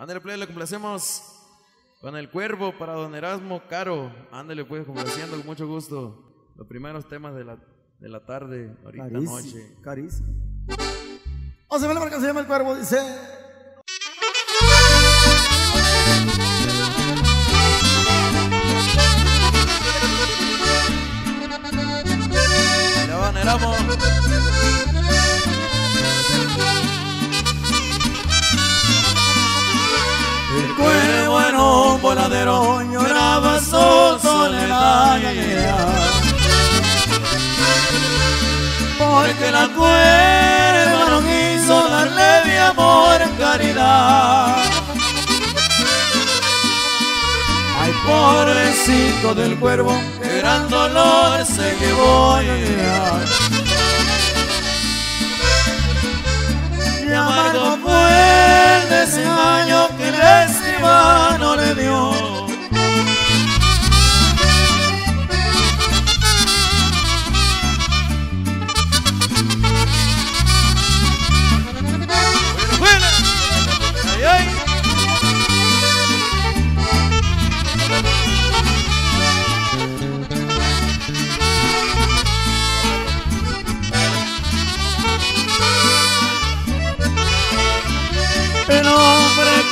Ándale, pues, le complacemos con el cuervo para don Erasmo Caro. Ándale, pues, complaciendo con mucho gusto. Los primeros temas de la, de la tarde, ahorita Carísimo, noche. carísimo. Vamos a ver la se llama El Cuervo, dice... Ya van, Erasmo. Voladero lloraba su soledad. Porque la cuerva no quiso darle de amor caridad. Ay, pobrecito del cuervo, que gran dolor se llevó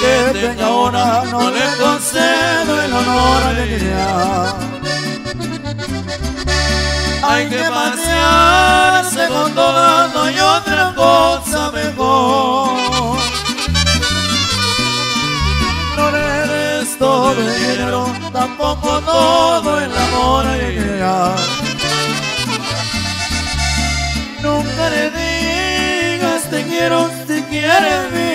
que tenga ahora no le concedo el honor a alegría. Hay que pasearse con todo no hay otra cosa mejor. No le des todo el dinero, tampoco todo el amor a alegría. Nunca le digas te quiero si quieres vivir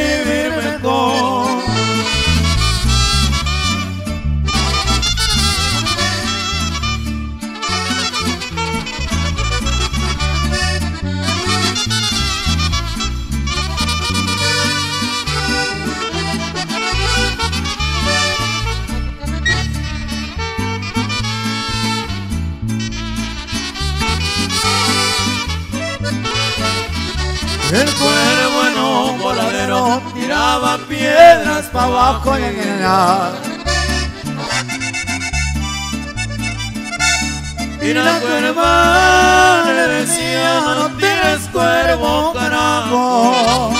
El cuervo en un voladero tiraba piedras para abajo y en el ar. Y la cuerva le decía, no tires cuervo, carajo.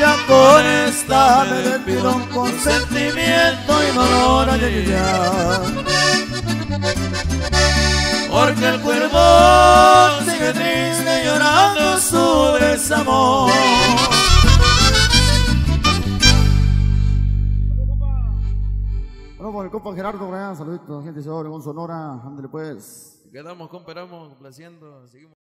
Ya con esta me despido con sentimiento y dolor a llegar. Porque el cuervo sigue triste llorando su desamor. Bueno, por el compa Gerardo, Brian, saluditos, gente de Obregón, Sonora, ándale pues. Quedamos, comparamos, complaciendo. Seguimos.